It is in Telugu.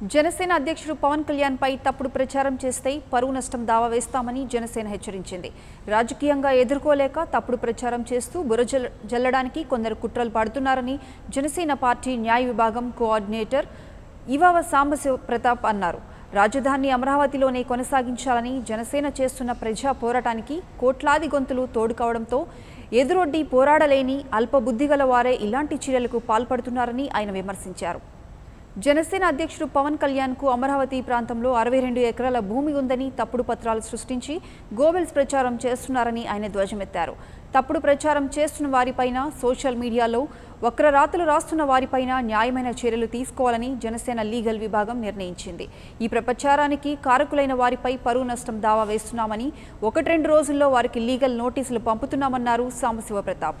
జనసేన అధ్యక్షుడు పవన్ కళ్యాణ్పై తప్పుడు ప్రచారం చేస్తే పరువు నష్టం దావా వేస్తామని జనసేన హెచ్చరించింది. రాజకీయంగా ఎదుర్కోలేక తప్పుడు ప్రచారం చేస్తూ బుర జల్లడానికి కొందరు కుట్రలు పడుతున్నారని జనసేన పార్టీ న్యాయ విభాగం కోఆర్డినేటర్ ఇవావ సాంబశివ ప్రతాప్ అన్నారు. రాజధాని అమరావతిలోనే కొనసాగించాలని జనసేన చేస్తున్న ప్రజా పోరాటానికి కోట్లాది గొంతులు తోడు కావడంతో ఎదురొడ్డి పోరాడలేని అల్ప బుద్ధిగల వారే ఇలాంటి చర్యలకు పాల్పడుతున్నారని ఆయన విమర్శించారు. జనసేన అధ్యక్షుడు పవన్ కళ్యాణ్కు అమరావతి ప్రాంతంలో అరవై రెండు ఎకరాల భూమి ఉందని తప్పుడు పత్రాలు సృష్టించి గోబెల్స్ ప్రచారం చేస్తున్నారని ఆయన ధ్వజమెత్తారు. తప్పుడు ప్రచారం చేస్తున్న వారిపైన సోషల్ మీడియాలో వక్రరాతలు రాస్తున్న వారిపైన న్యాయమైన చర్యలు తీసుకోవాలని జనసేన లీగల్ విభాగం నిర్ణయించింది. ఈ ప్రచారానికి కారకులైన వారిపై పరువు నష్టం దావా వేస్తున్నామని ఒకటి రెండు రోజుల్లో వారికి లీగల్ నోటీసులు పంపుతున్నామన్నారు Sambasiva Pratap